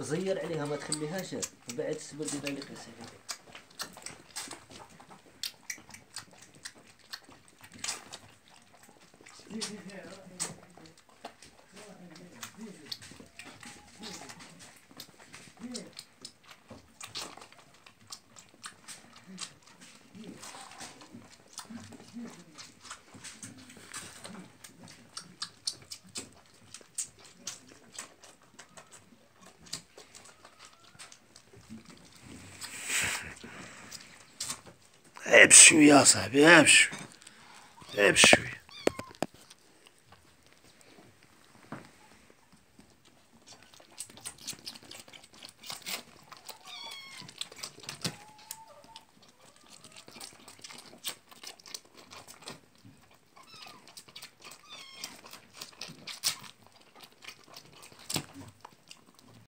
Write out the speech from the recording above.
زير عليها ما تخليهاش وبعد تسبر ذلك السهل عيب شوي يا صاحبي عيب شوي